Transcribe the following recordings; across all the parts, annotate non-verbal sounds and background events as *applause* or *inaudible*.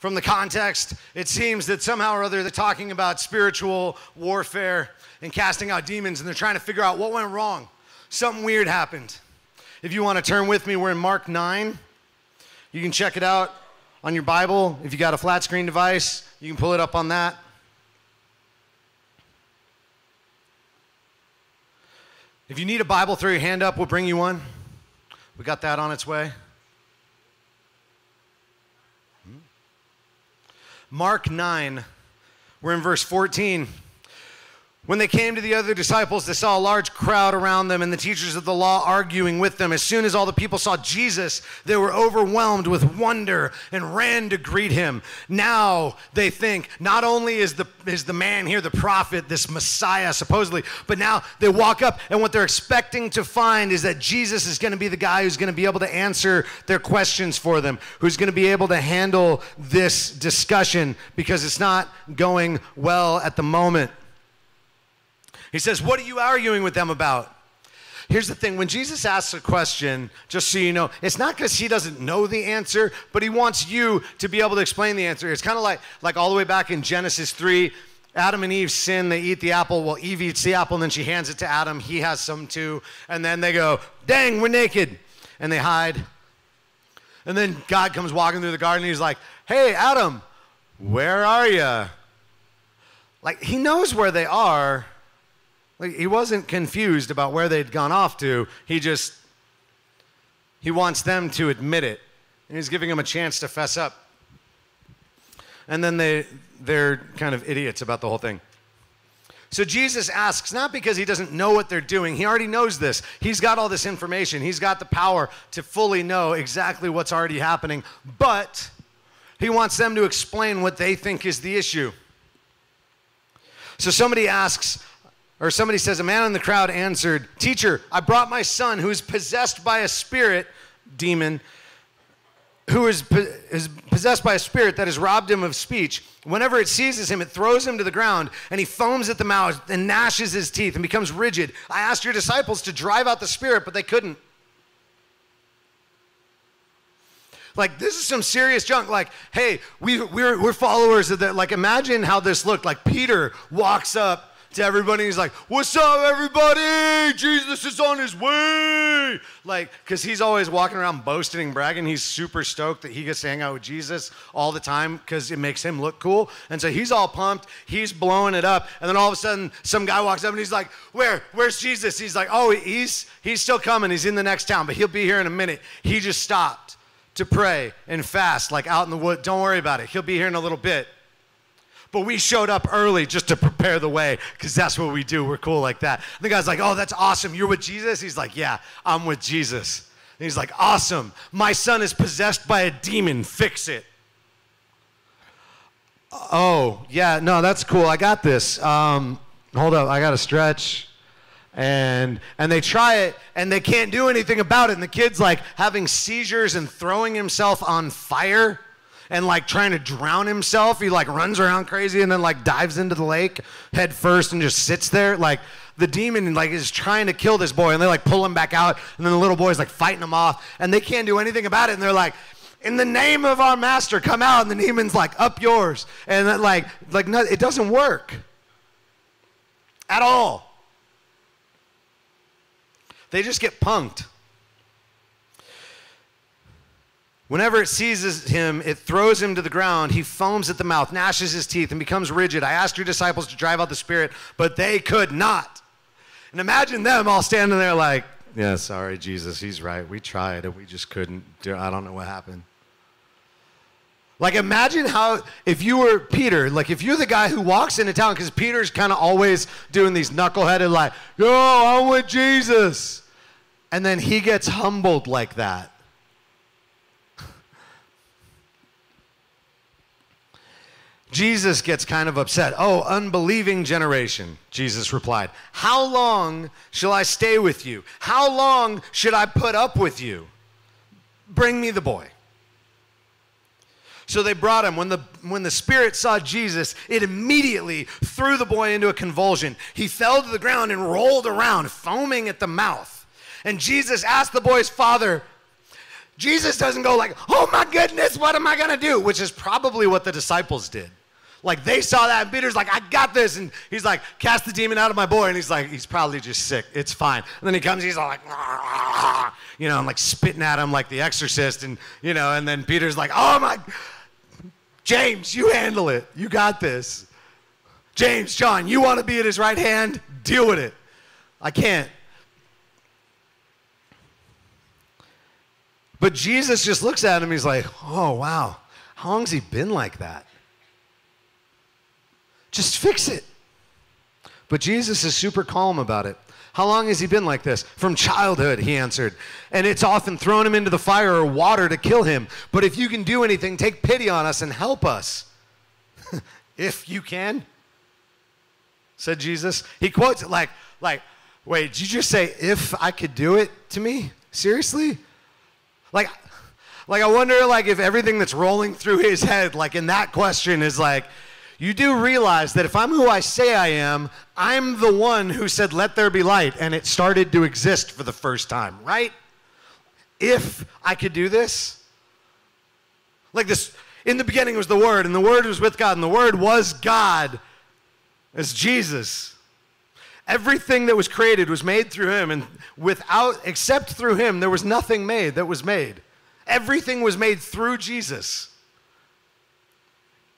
from the context, it seems that somehow or other they're talking about spiritual warfare and casting out demons, and they're trying to figure out what went wrong. Something weird happened. If you want to turn with me, we're in Mark 9. You can check it out on your Bible. If you got a flat screen device, you can pull it up on that. If you need a Bible, throw your hand up. We'll bring you one. We got that on its way. Mark 9, we're in verse 14. When they came to the other disciples, they saw a large crowd around them and the teachers of the law arguing with them. As soon as all the people saw Jesus, they were overwhelmed with wonder and ran to greet him. Now they think not only is the, is the man here the prophet, this Messiah supposedly, but now they walk up and what they're expecting to find is that Jesus is going to be the guy who's going to be able to answer their questions for them, who's going to be able to handle this discussion because it's not going well at the moment. He says, What are you arguing with them about? Here's the thing when Jesus asks a question, just so you know, it's not because he doesn't know the answer, but he wants you to be able to explain the answer. It's kind of like, like all the way back in Genesis 3. Adam and Eve sin, they eat the apple. Well, Eve eats the apple, and then she hands it to Adam. He has some too. And then they go, Dang, we're naked. And they hide. And then God comes walking through the garden. he's like, Hey, Adam, where are you? Like, he knows where they are, like, he wasn't confused about where they'd gone off to. He just, he wants them to admit it. And he's giving them a chance to fess up. And then they, they're kind of idiots about the whole thing. So Jesus asks, not because he doesn't know what they're doing, he already knows this. He's got all this information, he's got the power to fully know exactly what's already happening, but he wants them to explain what they think is the issue. So somebody asks, or somebody says, A man in the crowd answered, Teacher, I brought my son who is possessed by a spirit, demon, who is, is possessed by a spirit that has robbed him of speech. Whenever it seizes him, it throws him to the ground, and he foams at the mouth and gnashes his teeth and becomes rigid. I asked your disciples to drive out the spirit, but they couldn't. Like, this is some serious junk. Like, hey, we, we're, we're followers of that. Like, imagine how this looked. Like, Peter walks up to everybody. He's like, What's up, everybody? Jesus is on his way. Like, because he's always walking around boasting and bragging. He's super stoked that he gets to hang out with Jesus all the time because it makes him look cool. And so he's all pumped. He's blowing it up. And then all of a sudden, some guy walks up and he's like, Where? Where's Jesus? He's like, Oh, he's he's still coming. He's in the next town, but he'll be here in a minute. He just stopped to pray and fast, like out in the wood. Don't worry about it. He'll be here in a little bit. But we showed up early just to prepare the way because that's what we do. We're cool like that. And the guy's like, Oh, that's awesome. You're with Jesus? He's like, Yeah, I'm with Jesus. And he's like, Awesome. My son is possessed by a demon. Fix it. Oh, yeah, no, that's cool. I got this. Um, hold up, I got to stretch. And and they try it and they can't do anything about it. And the kid's like having seizures and throwing himself on fire and like trying to drown himself. He like runs around crazy and then like dives into the lake head first and just sits there. Like the demon like is trying to kill this boy and they like pull him back out and then the little boy's like fighting him off and they can't do anything about it and they're like in the name of our master come out and the demon's like up yours and then, like like no, it doesn't work at all they just get punked Whenever it seizes him, it throws him to the ground. He foams at the mouth, gnashes his teeth, and becomes rigid. I asked your disciples to drive out the spirit, but they could not. And imagine them all standing there like, yeah, sorry, Jesus, he's right. We tried and we just couldn't do I don't know what happened. Like imagine how if you were Peter, like if you're the guy who walks into town, because Peter's kind of always doing these knuckleheaded like, yo, I'm with Jesus. And then he gets humbled like that. Jesus gets kind of upset. Oh, unbelieving generation, Jesus replied. How long shall I stay with you? How long should I put up with you? Bring me the boy. So they brought him. When the, when the spirit saw Jesus, it immediately threw the boy into a convulsion. He fell to the ground and rolled around, foaming at the mouth. And Jesus asked the boy's father, Jesus doesn't go like, oh my goodness, what am I gonna do? Which is probably what the disciples did. Like they saw that, and Peter's like, I got this. And he's like, cast the demon out of my boy. And he's like, he's probably just sick. It's fine. And then he comes, he's all like, you know, I'm like spitting at him like the exorcist. And, you know, and then Peter's like, oh my, James, you handle it. You got this. James, John, you want to be at his right hand? Deal with it. I can't. But Jesus just looks at him. He's like, oh, wow. How long's he been like that? Just fix it. But Jesus is super calm about it. How long has he been like this? From childhood, he answered. And it's often thrown him into the fire or water to kill him. But if you can do anything, take pity on us and help us. *laughs* if you can, said Jesus. He quotes it like, like, wait, did you just say, if I could do it to me? Seriously? Like, like I wonder like if everything that's rolling through his head, like in that question is like, you do realize that if I'm who I say I am, I'm the one who said, let there be light, and it started to exist for the first time, right? If I could do this. Like this, in the beginning was the Word, and the Word was with God, and the Word was God. It's Jesus. Everything that was created was made through him, and without, except through him, there was nothing made that was made. Everything was made through Jesus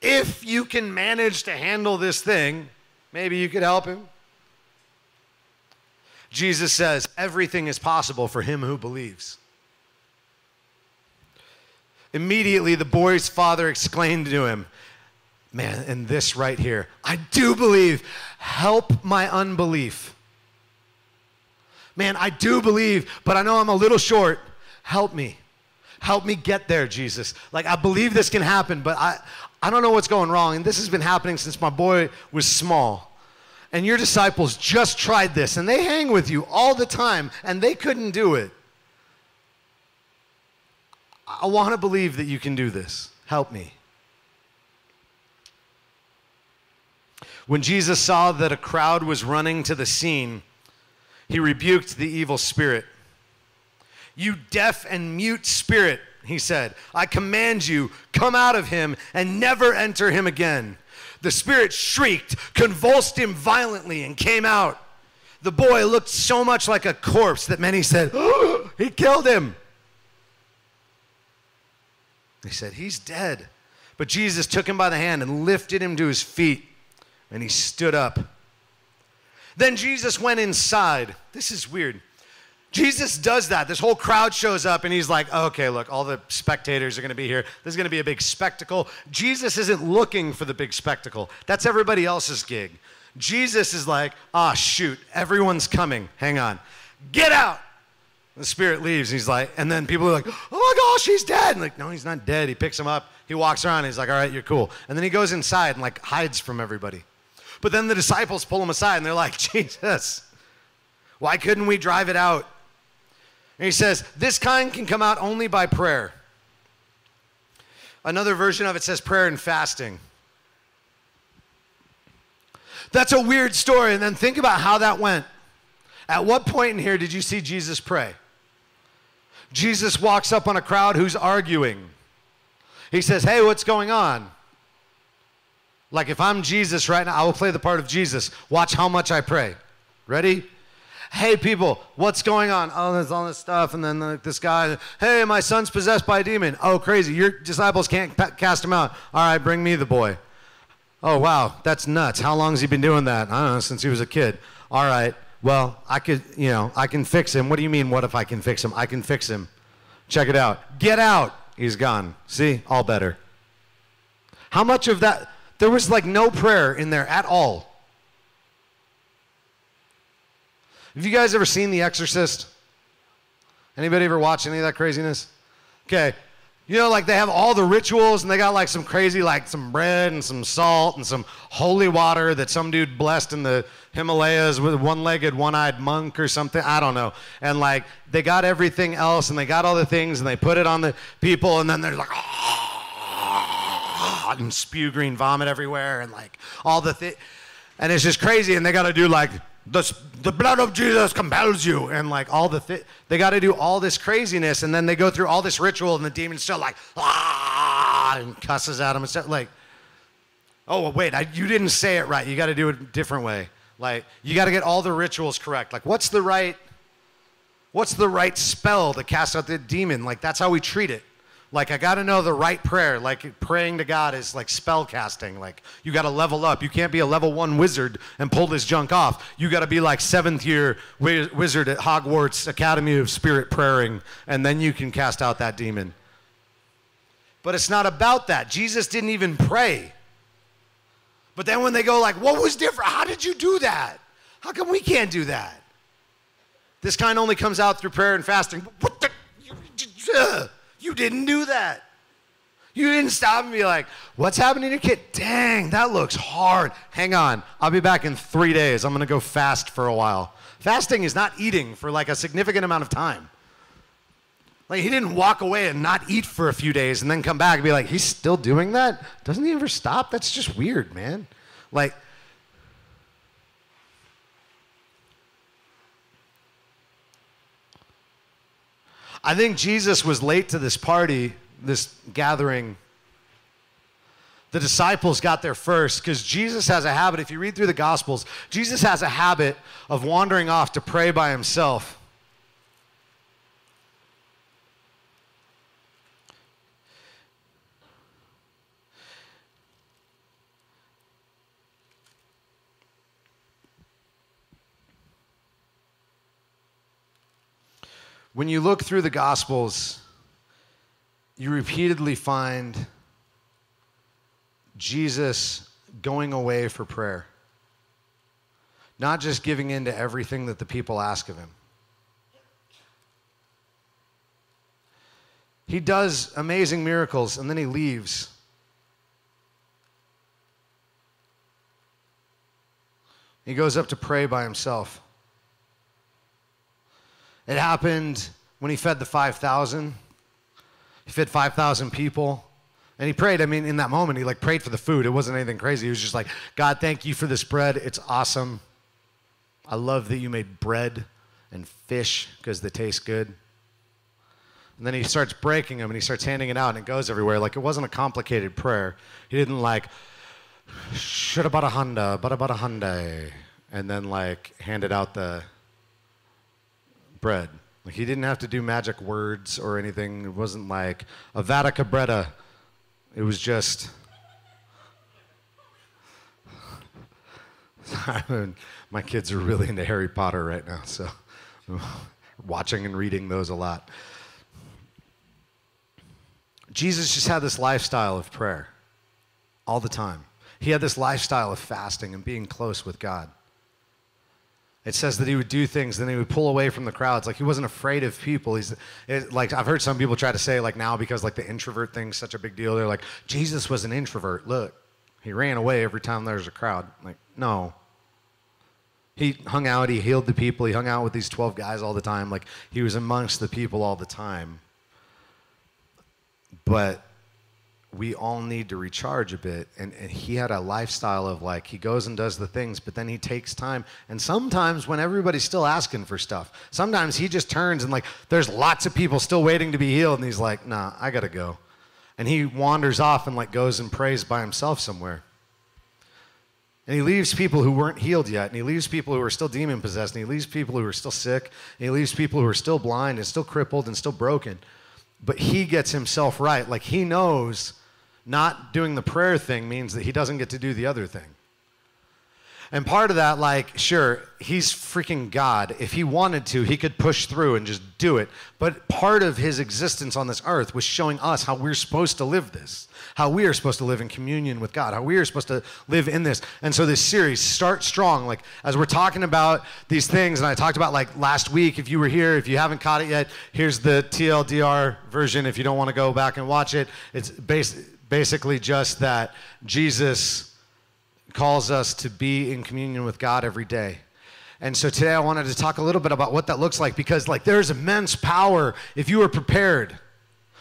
if you can manage to handle this thing, maybe you could help him. Jesus says, everything is possible for him who believes. Immediately, the boy's father exclaimed to him, Man, and this right here, I do believe. Help my unbelief. Man, I do believe, but I know I'm a little short. Help me. Help me get there, Jesus. Like, I believe this can happen, but I, I don't know what's going wrong. And this has been happening since my boy was small. And your disciples just tried this, and they hang with you all the time, and they couldn't do it. I want to believe that you can do this. Help me. When Jesus saw that a crowd was running to the scene, he rebuked the evil spirit. You deaf and mute spirit, he said, I command you, come out of him and never enter him again. The spirit shrieked, convulsed him violently, and came out. The boy looked so much like a corpse that many said, oh, *gasps* He killed him. They said, He's dead. But Jesus took him by the hand and lifted him to his feet, and he stood up. Then Jesus went inside. This is weird. Jesus does that. This whole crowd shows up and he's like, okay, look, all the spectators are going to be here. This is going to be a big spectacle. Jesus isn't looking for the big spectacle, that's everybody else's gig. Jesus is like, ah, shoot, everyone's coming. Hang on. Get out. The spirit leaves. He's like, and then people are like, oh my gosh, he's dead. And like, no, he's not dead. He picks him up. He walks around. he's like, all right, you're cool. And then he goes inside and like hides from everybody. But then the disciples pull him aside and they're like, *laughs* Jesus, why couldn't we drive it out? And he says, This kind can come out only by prayer. Another version of it says prayer and fasting. That's a weird story. And then think about how that went. At what point in here did you see Jesus pray? Jesus walks up on a crowd who's arguing. He says, Hey, what's going on? Like if I'm Jesus right now, I will play the part of Jesus. Watch how much I pray. Ready? Hey, people, what's going on? Oh, there's all this stuff. And then like, this guy, hey, my son's possessed by a demon. Oh, crazy. Your disciples can't cast him out. All right, bring me the boy. Oh, wow, that's nuts. How long has he been doing that? I don't know, since he was a kid. All right, well, I could, you know, I can fix him. What do you mean, what if I can fix him? I can fix him. Check it out. Get out. He's gone. See, all better. How much of that? There was like no prayer in there at all. Have you guys ever seen The Exorcist? Anybody ever watch any of that craziness? Okay. You know, like they have all the rituals and they got like some crazy, like some bread and some salt and some holy water that some dude blessed in the Himalayas with one legged, one eyed monk or something. I don't know. And like they got everything else and they got all the things and they put it on the people and then they're like, oh, and spew green vomit everywhere and like all the things. And it's just crazy. And they got to do like the, the blood of Jesus compels you, and like all the thi- they got to do all this craziness, and then they go through all this ritual, and the demon's still like ah, and cusses at him and stuff. Like, oh well, wait, I, you didn't say it right. You got to do it a different way. Like, you got to get all the rituals correct. Like, what's the right, what's the right spell to cast out the demon? Like, that's how we treat it. Like I got to know the right prayer. Like praying to God is like spell casting. Like you got to level up. You can't be a level one wizard and pull this junk off. You got to be like seventh year wi- wizard at Hogwarts Academy of Spirit Praying, and then you can cast out that demon. But it's not about that. Jesus didn't even pray. But then when they go like, "What was different? How did you do that? How come we can't do that?" This kind only comes out through prayer and fasting. What the? Uh, you didn't do that. You didn't stop and be like, what's happening to your kid? Dang, that looks hard. Hang on. I'll be back in three days. I'm going to go fast for a while. Fasting is not eating for like a significant amount of time. Like, he didn't walk away and not eat for a few days and then come back and be like, he's still doing that? Doesn't he ever stop? That's just weird, man. Like, I think Jesus was late to this party, this gathering. The disciples got there first because Jesus has a habit, if you read through the Gospels, Jesus has a habit of wandering off to pray by himself. When you look through the Gospels, you repeatedly find Jesus going away for prayer, not just giving in to everything that the people ask of him. He does amazing miracles and then he leaves. He goes up to pray by himself. It happened when he fed the 5,000. He fed 5,000 people. And he prayed. I mean, in that moment, he like prayed for the food. It wasn't anything crazy. He was just like, God, thank you for this bread. It's awesome. I love that you made bread and fish because they taste good. And then he starts breaking them and he starts handing it out and it goes everywhere. Like it wasn't a complicated prayer. He didn't like, should about a Honda, but a Hyundai, and then like handed out the bread. Like he didn't have to do magic words or anything. It wasn't like a Vatican Bretta. It was just. *laughs* my kids are really into Harry Potter right now, so *laughs* watching and reading those a lot. Jesus just had this lifestyle of prayer all the time. He had this lifestyle of fasting and being close with God. It says that he would do things, then he would pull away from the crowds. Like he wasn't afraid of people. He's it, like I've heard some people try to say like now because like the introvert thing's such a big deal. They're like Jesus was an introvert. Look, he ran away every time there was a crowd. Like no. He hung out. He healed the people. He hung out with these twelve guys all the time. Like he was amongst the people all the time. But we all need to recharge a bit. And, and, he had a lifestyle of like, he goes and does the things, but then he takes time. And sometimes when everybody's still asking for stuff, sometimes he just turns and like, there's lots of people still waiting to be healed. And he's like, nah, I gotta go. And he wanders off and like goes and prays by himself somewhere. And he leaves people who weren't healed yet. And he leaves people who are still demon possessed. And he leaves people who are still sick. And he leaves people who are still blind and still crippled and still broken. But he gets himself right. Like he knows not doing the prayer thing means that he doesn't get to do the other thing. And part of that, like, sure, he's freaking God. If he wanted to, he could push through and just do it. But part of his existence on this earth was showing us how we're supposed to live this, how we are supposed to live in communion with God, how we are supposed to live in this. And so this series, Start Strong, like, as we're talking about these things, and I talked about, like, last week, if you were here, if you haven't caught it yet, here's the TLDR version if you don't want to go back and watch it. It's based basically just that Jesus calls us to be in communion with God every day. And so today I wanted to talk a little bit about what that looks like because like there's immense power if you are prepared.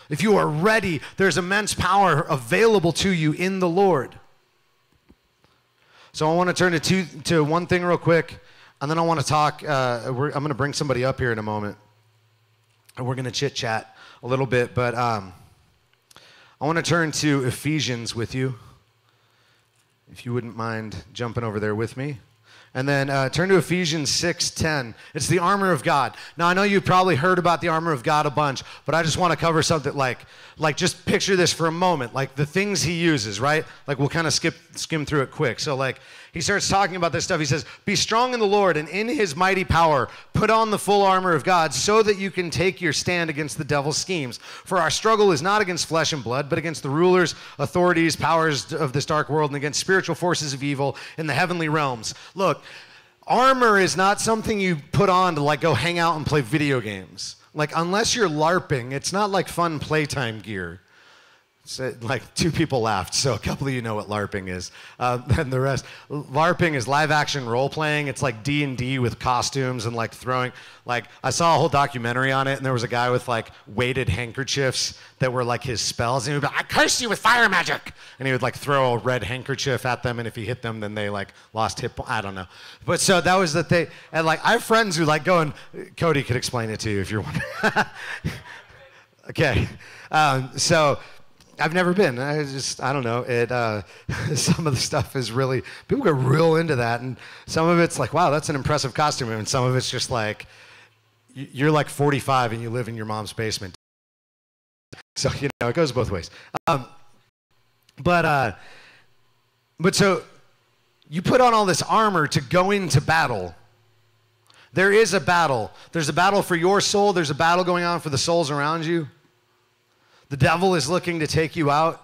If you are ready, there's immense power available to you in the Lord. So I want to turn to two, to one thing real quick. and then I want to talk. Uh, I'm going to bring somebody up here in a moment, and we're going to chit chat a little bit. But um, I want to turn to Ephesians with you, if you wouldn't mind jumping over there with me. And then uh, turn to Ephesians 6:10. It's the armor of God. Now I know you've probably heard about the armor of God a bunch, but I just want to cover something like, like just picture this for a moment, like the things he uses, right? Like we'll kind of skip skim through it quick. So like he starts talking about this stuff. He says, Be strong in the Lord and in his mighty power. Put on the full armor of God so that you can take your stand against the devil's schemes. For our struggle is not against flesh and blood, but against the rulers, authorities, powers of this dark world, and against spiritual forces of evil in the heavenly realms. Armor is not something you put on to like go hang out and play video games. Like, unless you're LARPing, it's not like fun playtime gear. So, like two people laughed, so a couple of you know what LARPing is, uh, *laughs* and the rest. LARPing is live-action role-playing. It's like D and D with costumes and like throwing. Like I saw a whole documentary on it, and there was a guy with like weighted handkerchiefs that were like his spells, and he would be, like, "I curse you with fire magic," and he would like throw a red handkerchief at them, and if he hit them, then they like lost hit. I don't know, but so that was the thing. And like I have friends who like go and Cody could explain it to you if you're wondering. *laughs* okay, um, so I've never been. I just, I don't know. It, uh, *laughs* some of the stuff is really, people get real into that. And some of it's like, wow, that's an impressive costume. And some of it's just like, you're like 45 and you live in your mom's basement. So, you know, it goes both ways. Um, but, uh, but so you put on all this armor to go into battle. There is a battle. There's a battle for your soul. There's a battle going on for the souls around you. The devil is looking to take you out.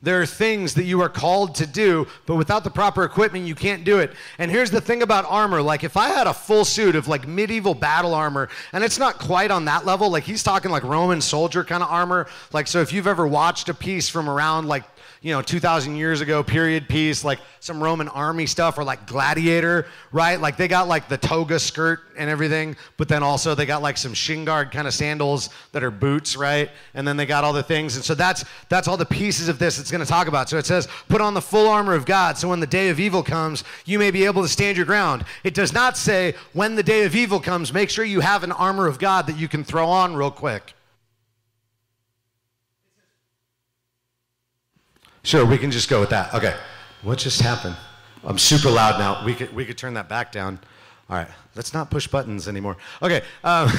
There are things that you are called to do, but without the proper equipment, you can't do it. And here's the thing about armor like, if I had a full suit of like medieval battle armor, and it's not quite on that level, like he's talking like Roman soldier kind of armor. Like, so if you've ever watched a piece from around like you know, 2,000 years ago, period piece, like some Roman army stuff, or like gladiator, right? Like they got like the toga skirt and everything, but then also they got like some shin guard kind of sandals that are boots, right? And then they got all the things. And so that's that's all the pieces of this it's going to talk about. So it says, put on the full armor of God, so when the day of evil comes, you may be able to stand your ground. It does not say, when the day of evil comes, make sure you have an armor of God that you can throw on real quick. Sure, we can just go with that. Okay. What just happened? I'm super loud now. We could, we could turn that back down. All right. Let's not push buttons anymore. Okay. Um,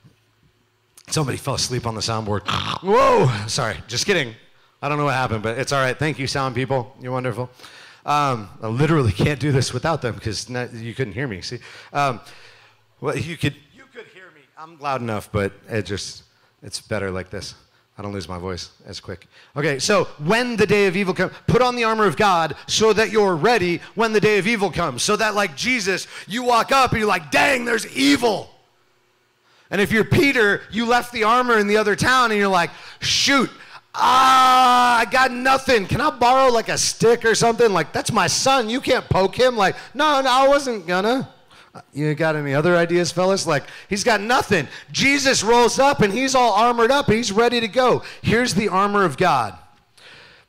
*laughs* somebody fell asleep on the soundboard. Whoa. Sorry. Just kidding. I don't know what happened, but it's all right. Thank you, sound people. You're wonderful. Um, I literally can't do this without them because you couldn't hear me. See, um, well, you could you could hear me. I'm loud enough, but it just it's better like this. I don't lose my voice as quick. Okay, so when the day of evil comes, put on the armor of God so that you're ready when the day of evil comes. So that, like Jesus, you walk up and you're like, dang, there's evil. And if you're Peter, you left the armor in the other town and you're like, shoot, ah, I got nothing. Can I borrow like a stick or something? Like, that's my son. You can't poke him. Like, no, no, I wasn't gonna. You got any other ideas, fellas? Like, he's got nothing. Jesus rolls up and he's all armored up. He's ready to go. Here's the armor of God.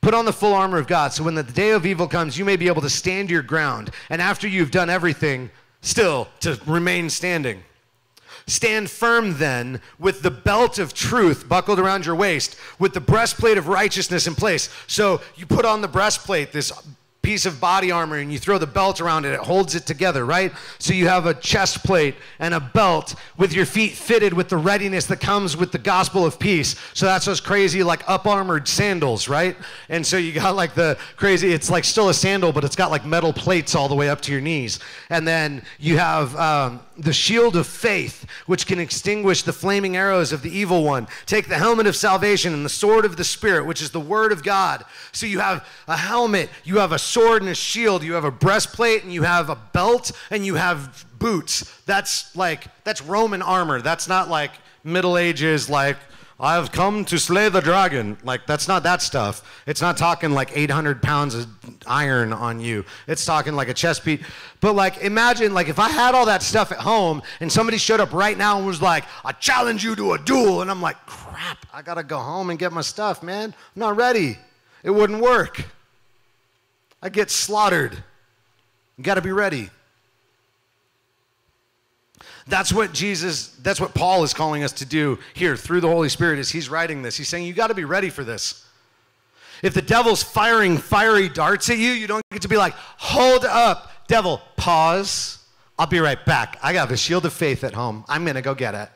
Put on the full armor of God so when the day of evil comes, you may be able to stand your ground. And after you've done everything, still to remain standing. Stand firm then with the belt of truth buckled around your waist, with the breastplate of righteousness in place. So you put on the breastplate, this piece of body armor and you throw the belt around it, it holds it together, right? So you have a chest plate and a belt with your feet fitted with the readiness that comes with the gospel of peace. So that's those crazy, like up armored sandals, right? And so you got like the crazy, it's like still a sandal, but it's got like metal plates all the way up to your knees. And then you have, um, the shield of faith, which can extinguish the flaming arrows of the evil one. Take the helmet of salvation and the sword of the Spirit, which is the word of God. So you have a helmet, you have a sword and a shield, you have a breastplate, and you have a belt, and you have boots. That's like, that's Roman armor. That's not like Middle Ages, like I have come to slay the dragon. Like, that's not that stuff. It's not talking like 800 pounds of iron on you. It's talking like a chest beat. But, like, imagine, like, if I had all that stuff at home and somebody showed up right now and was like, I challenge you to a duel. And I'm like, crap, I got to go home and get my stuff, man. I'm not ready. It wouldn't work. I get slaughtered. You got to be ready. That's what Jesus, that's what Paul is calling us to do here through the Holy Spirit as he's writing this. He's saying you got to be ready for this. If the devil's firing fiery darts at you, you don't get to be like, hold up, devil, pause. I'll be right back. I got the shield of faith at home. I'm going to go get it.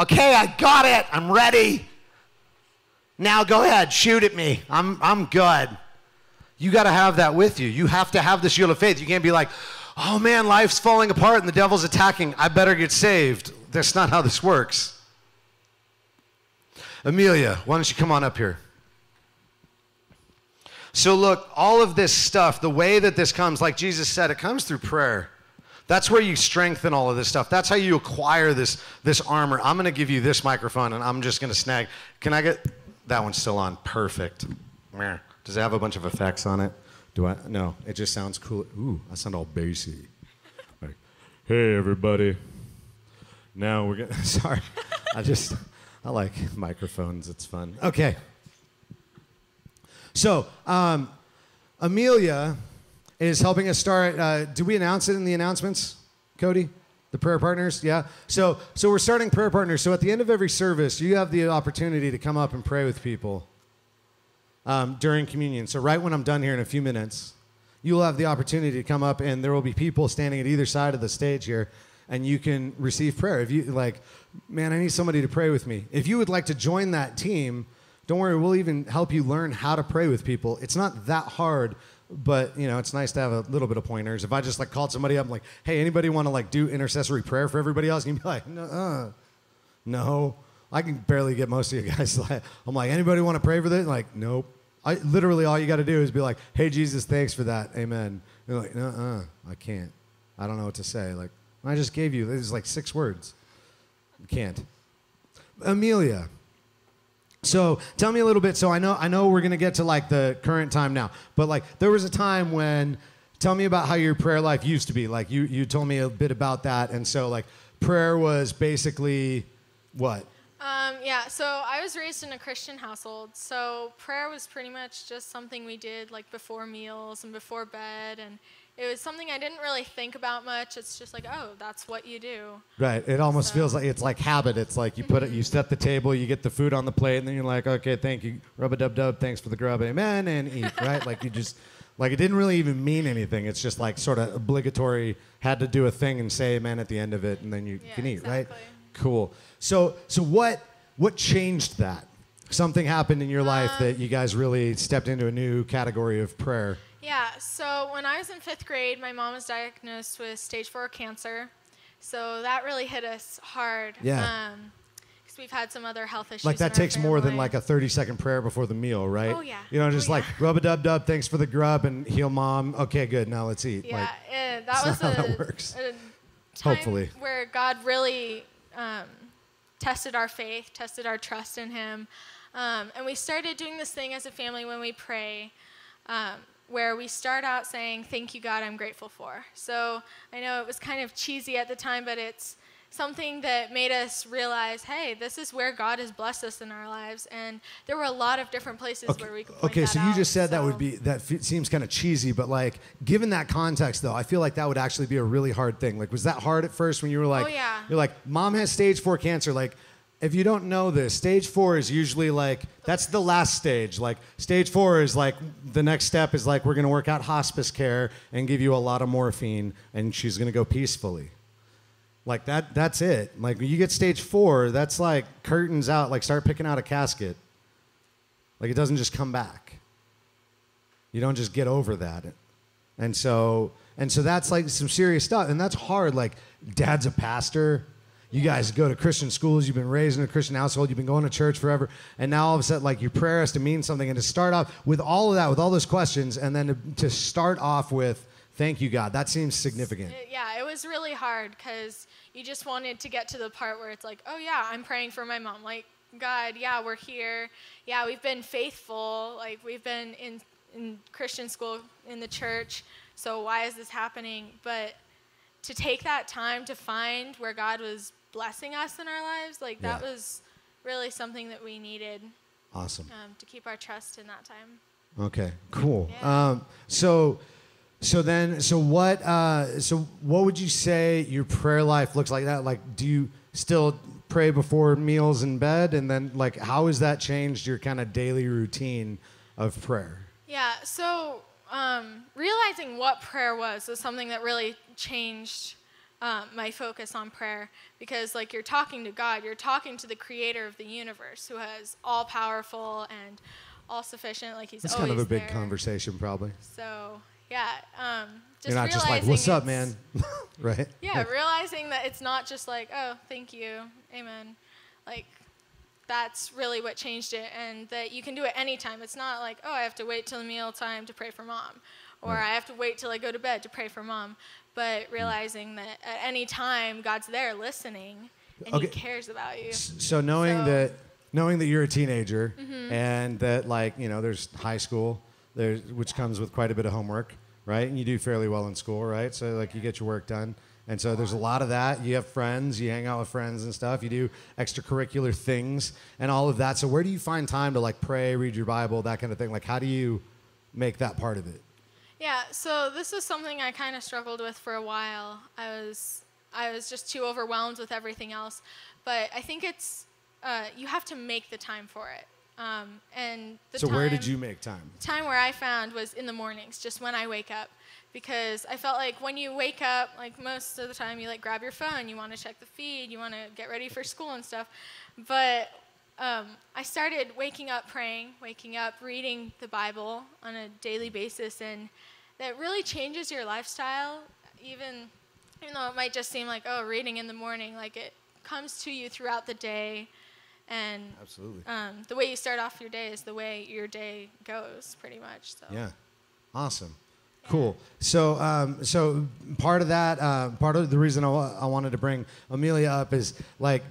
Okay, I got it. I'm ready. Now go ahead, shoot at me. I'm, I'm good. You got to have that with you. You have to have the shield of faith. You can't be like, oh man, life's falling apart and the devil's attacking. I better get saved. That's not how this works. Amelia, why don't you come on up here? So, look, all of this stuff, the way that this comes, like Jesus said, it comes through prayer. That's where you strengthen all of this stuff. That's how you acquire this, this armor. I'm going to give you this microphone and I'm just going to snag. Can I get that one's still on? Perfect. Does it have a bunch of effects on it? Do I? No, it just sounds cool. Ooh, I sound all bassy. Like, hey, everybody. Now we're to, *laughs* sorry. I just, I like microphones. It's fun. Okay. So, um, Amelia is helping us start. Uh, did we announce it in the announcements, Cody? The prayer partners, yeah. So, so we're starting prayer partners. So at the end of every service, you have the opportunity to come up and pray with people um, during communion. So right when I'm done here in a few minutes, you'll have the opportunity to come up, and there will be people standing at either side of the stage here, and you can receive prayer. If you like, man, I need somebody to pray with me. If you would like to join that team, don't worry, we'll even help you learn how to pray with people. It's not that hard but you know it's nice to have a little bit of pointers if i just like called somebody up I'm like hey anybody want to like do intercessory prayer for everybody else and you'd be like no no i can barely get most of you guys *laughs* i'm like anybody want to pray for this? Like nope. I literally all you got to do is be like hey jesus thanks for that. Amen. You're like no uh, i can't. I don't know what to say. Like i just gave you this is like six words. You can't. Amelia. So tell me a little bit. So I know I know we're gonna get to like the current time now, but like there was a time when tell me about how your prayer life used to be. Like you you told me a bit about that, and so like prayer was basically what? Um, yeah, so I was raised in a Christian household, so prayer was pretty much just something we did like before meals and before bed, and it was something I didn't really think about much. It's just like, oh, that's what you do. Right. It almost so. feels like it's like habit. It's like you put it, you set the table, you get the food on the plate, and then you're like, okay, thank you, rub a dub dub, thanks for the grub, amen, and eat. *laughs* Right. like you just, like it didn't really even mean anything. It's just like sort of obligatory. Had to do a thing and say amen at the end of it, and then you yeah, can eat. Exactly. Right. Cool. So, so what, what changed that? Something happened in your life um, that you guys really stepped into a new category of prayer. Yeah, so when I was in fifth grade, my mom was diagnosed with stage four cancer. So that really hit us hard. Yeah. Um, because we've had some other health issues. Like that takes more than like a 30 second prayer before the meal, right? Oh, yeah. You know, just oh, like yeah. rub a dub dub, thanks for the grub, and heal mom. Okay, good. Now let's eat. Yeah, like, that was how a, that works. Hopefully. where God really um, tested our faith, tested our trust in Him. Um, and we started doing this thing as a family when we pray. Um, where we start out saying, Thank you, God, I'm grateful for. So I know it was kind of cheesy at the time, but it's something that made us realize, hey, this is where God has blessed us in our lives, and there were a lot of different places okay. where we could. okay, so you out, just said so. that would be that f- seems kind of cheesy, but like given that context, though, I feel like that would actually be a really hard thing. Like, was that hard at first when you were like, oh, yeah. you're like, mom has stage four cancer, like if you don't know this, stage four is usually like that's the last stage. Like stage four is like the next step is like we're gonna work out hospice care and give you a lot of morphine, and she's gonna go peacefully. Like that. That's it. Like when you get stage four, that's like curtains out. Like start picking out a casket. Like it doesn't just come back. You don't just get over that, and so and so that's like some serious stuff, and that's hard. Like dad's a pastor you guys go to Christian schools, you've been raised in a Christian household, you've been going to church forever, and now all of a sudden, like your prayer has to mean something. And to start off with all of that, with all those questions, and then to, to start off with, thank you, God, that seems significant. Yeah, it was really hard because you just wanted to get to the part where it's like, oh, yeah, I'm praying for my mom. Like, God, yeah, we're here. Yeah, we've been faithful. Like, we've been in, in Christian school, in the church. So why is this happening? But to take that time to find where God was blessing us in our lives, like that Yeah. was really something that we needed Awesome. um, to keep our trust in that time. Okay, cool. Yeah. Um, so, So then, so what? Uh, so what would you say your prayer life looks like? That like, do you still pray before meals in bed, and then like, how has that changed your kind of daily routine of prayer? Yeah. So um, realizing what prayer was was something that really changed um, my focus on prayer because like you're talking to God, you're talking to the Creator of the universe, who has all powerful and all sufficient. Like He's That's always kind of a big there. conversation, probably. So yeah, um, just You're not just like, "What's up, man?" *laughs* right? *laughs* Yeah, realizing that it's not just like, oh, thank you, amen. Like, that's really what changed it, and that you can do it anytime. It's not like, oh, I have to wait till meal time to pray for mom, or I have to wait till I go to bed to pray for mom. But Mm. realizing that at any time, God's there listening, and Okay. He cares about you. So knowing So- that, knowing that you're a teenager, Mm-hmm. and that like you know, there's high school, there's which comes with quite a bit of homework, right? And you do fairly well in school, right? So like you get your work done, and so there's a lot of that. You have friends, you hang out with friends and stuff. You do extracurricular things and all of that. So where do you find time to like pray, read your Bible, that kind of thing? Like how do you make that part of it? Yeah, so this is something I kind of struggled with for a while. I was I was just too overwhelmed with everything else, but I think it's uh, you have to make the time for it. Um, and the so time, where did you make time? time where I found was in the mornings, just when I wake up, because I felt like when you wake up, like most of the time, you like grab your phone, you want to check the feed, you want to get ready for school and stuff, but um, I started waking up praying, waking up reading the Bible on a daily basis, and that really changes your lifestyle. Even even though it might just seem like oh, reading in the morning, like it comes to you throughout the day, and Absolutely. um, the way you start off your day is the way your day goes, pretty much. So Yeah, awesome, cool. So, um, so part of that, uh, part of the reason I, I wanted to bring Amelia up is like,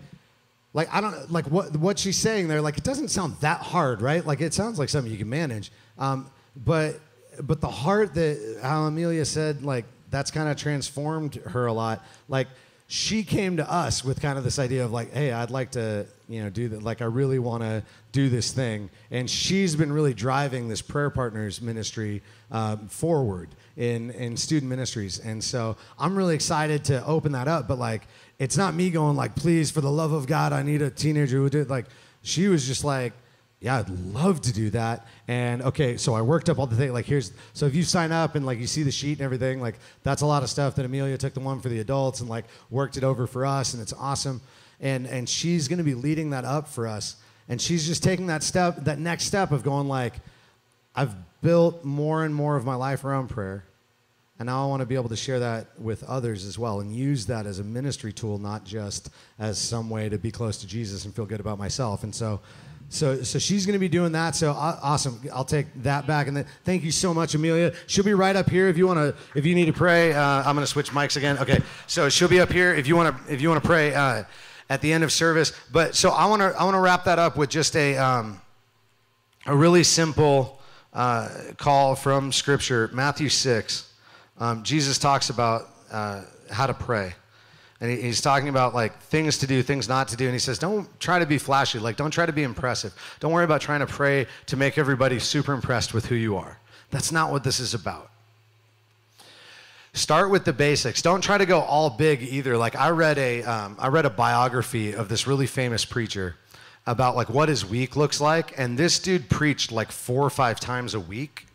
like I don't like what what she's saying there. Like it doesn't sound that hard, right? Like it sounds like something you can manage. Um, but but the heart that how Amelia said like that's kind of transformed her a lot. Like she came to us with kind of this idea of like, hey, I'd like to, you know, do that. Like, I really want to do this thing. And she's been really driving this prayer partners ministry um, forward in in student ministries. And so I'm really excited to open that up. But like, it's not me going like, please, for the love of God, I need a teenager who did. Like, she was just like, yeah, I'd love to do that. And okay, so I worked up all the things. Like here's so if you sign up and like you see the sheet and everything, like that's a lot of stuff that Amelia took the one for the adults and like worked it over for us, and it's awesome. And and she's gonna be leading that up for us. And she's just taking that step, that next step of going like, I've built more and more of my life around prayer. And now I want to be able to share that with others as well and use that as a ministry tool, not just as some way to be close to Jesus and feel good about myself. And so, so, so she's going to be doing that. So aw- awesome. I'll take that back. And then thank you so much, Amelia. She'll be right up here if you want to, if you need to pray. Uh, I'm going to switch mics again. Okay. So she'll be up here if you want to, if you want to pray uh, at the end of service. But so I want to, I want to wrap that up with just a, um, a really simple uh, call from Scripture, Matthew 6. Um, Jesus talks about uh, how to pray. And he- he's talking about like things to do, things not to do. And he says, don't try to be flashy. Like, don't try to be impressive. Don't worry about trying to pray to make everybody super impressed with who you are. That's not what this is about. Start with the basics. Don't try to go all big either. Like I read a, um, I read a biography of this really famous preacher about like what his week looks like, and this dude preached like four or five times a week,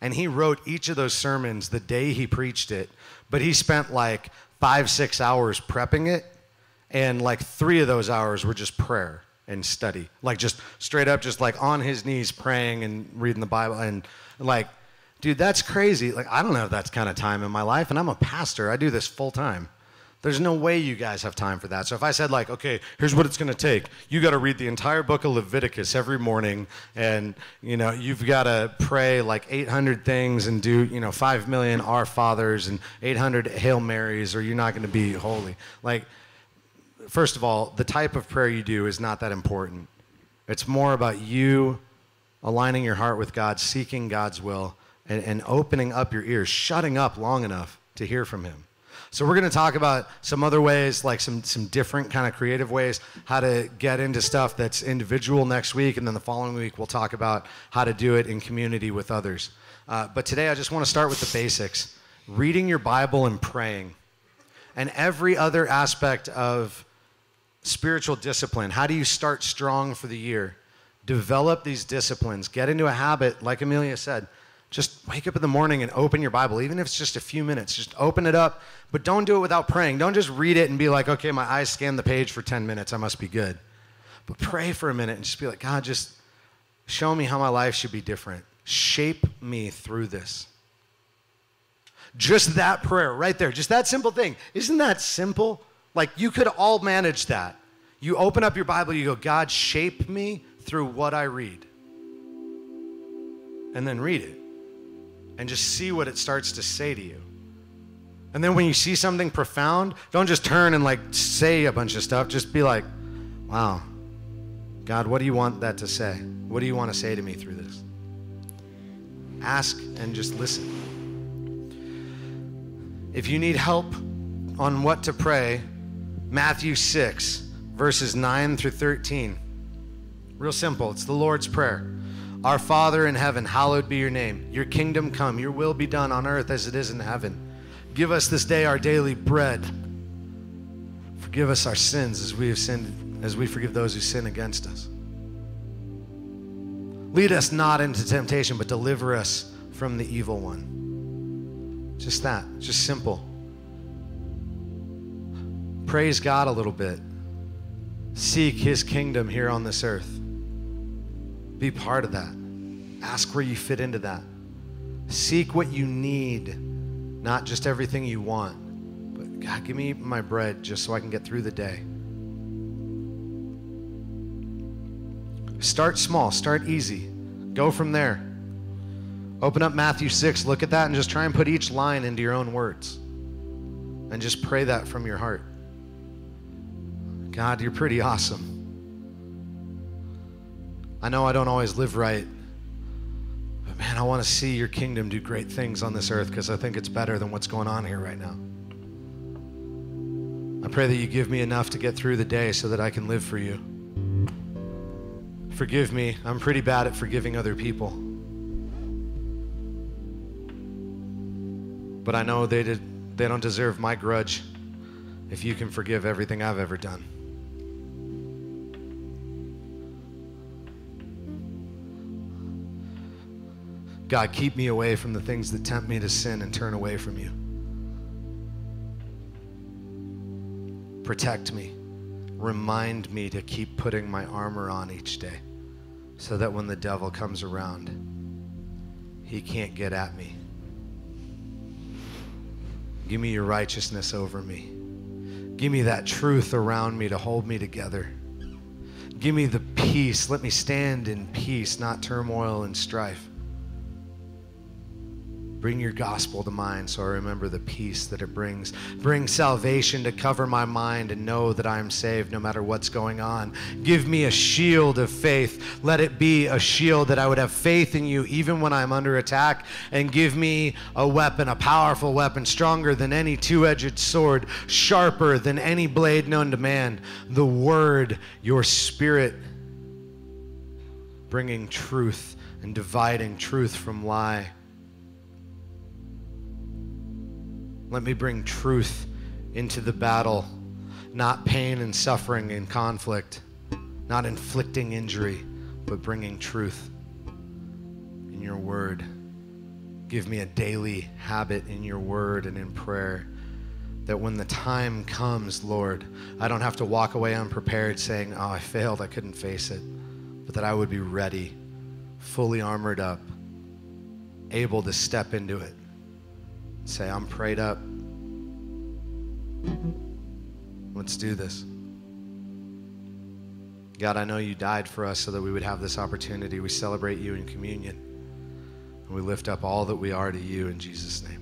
and he wrote each of those sermons the day he preached it, but he spent like five six hours prepping it, and like three of those hours were just prayer and study, like just straight up, just like on his knees praying and reading the Bible, and like dude, that's crazy. Like, I don't have that kind of time in my life, and I'm a pastor. I do this full time. There's no way you guys have time for that. So if I said like, okay, here's what it's going to take. You got to read the entire book of Leviticus every morning and, you know, you've got to pray like 800 things and do, you know, 5 million Our Fathers and 800 Hail Marys or you're not going to be holy. Like first of all, the type of prayer you do is not that important. It's more about you aligning your heart with God, seeking God's will, and, and opening up your ears, shutting up long enough to hear from Him. So we're going to talk about some other ways, like some some different kind of creative ways, how to get into stuff that's individual next week, and then the following week we'll talk about how to do it in community with others. Uh, but today I just want to start with the basics: reading your Bible and praying, and every other aspect of spiritual discipline. How do you start strong for the year? Develop these disciplines. Get into a habit, like Amelia said just wake up in the morning and open your Bible, even if it's just a few minutes. Just open it up, but don't do it without praying. Don't just read it and be like, okay, my eyes scan the page for 10 minutes. I must be good. But pray for a minute and just be like, God, just show me how my life should be different. Shape me through this. Just that prayer right there, just that simple thing. Isn't that simple? Like you could all manage that. You open up your Bible, you go, God, shape me through what I read. And then read it and just see what it starts to say to you. And then when you see something profound, don't just turn and like say a bunch of stuff. Just be like, wow, God, what do you want that to say? What do you want to say to me through this? Ask and just listen. If you need help on what to pray, Matthew 6, verses 9 through 13. Real simple. It's the Lord's Prayer. Our Father in heaven, hallowed be your name. Your kingdom come, your will be done on earth as it is in heaven. Give us this day our daily bread. Forgive us our sins as we have sinned, as we forgive those who sin against us. Lead us not into temptation, but deliver us from the evil one. Just that, just simple. Praise God a little bit. Seek his kingdom here on this earth. Be part of that. Ask where you fit into that. Seek what you need, not just everything you want. But God, give me my bread just so I can get through the day. Start small, start easy. Go from there. Open up Matthew 6, look at that, and just try and put each line into your own words. And just pray that from your heart. God, you're pretty awesome. I know I don't always live right, but man, I want to see your kingdom do great things on this earth because I think it's better than what's going on here right now. I pray that you give me enough to get through the day so that I can live for you. Forgive me. I'm pretty bad at forgiving other people. But I know they, did, they don't deserve my grudge if you can forgive everything I've ever done. God, keep me away from the things that tempt me to sin and turn away from you. Protect me. Remind me to keep putting my armor on each day so that when the devil comes around, he can't get at me. Give me your righteousness over me. Give me that truth around me to hold me together. Give me the peace. Let me stand in peace, not turmoil and strife. Bring your gospel to mind so I remember the peace that it brings. Bring salvation to cover my mind and know that I am saved no matter what's going on. Give me a shield of faith. Let it be a shield that I would have faith in you even when I'm under attack. And give me a weapon, a powerful weapon, stronger than any two edged sword, sharper than any blade known to man. The Word, your Spirit, bringing truth and dividing truth from lie. Let me bring truth into the battle, not pain and suffering and conflict, not inflicting injury, but bringing truth in your word. Give me a daily habit in your word and in prayer that when the time comes, Lord, I don't have to walk away unprepared saying, Oh, I failed, I couldn't face it, but that I would be ready, fully armored up, able to step into it Say, I'm prayed up. Let's do this. God, I know you died for us so that we would have this opportunity. We celebrate you in communion. And we lift up all that we are to you in Jesus' name.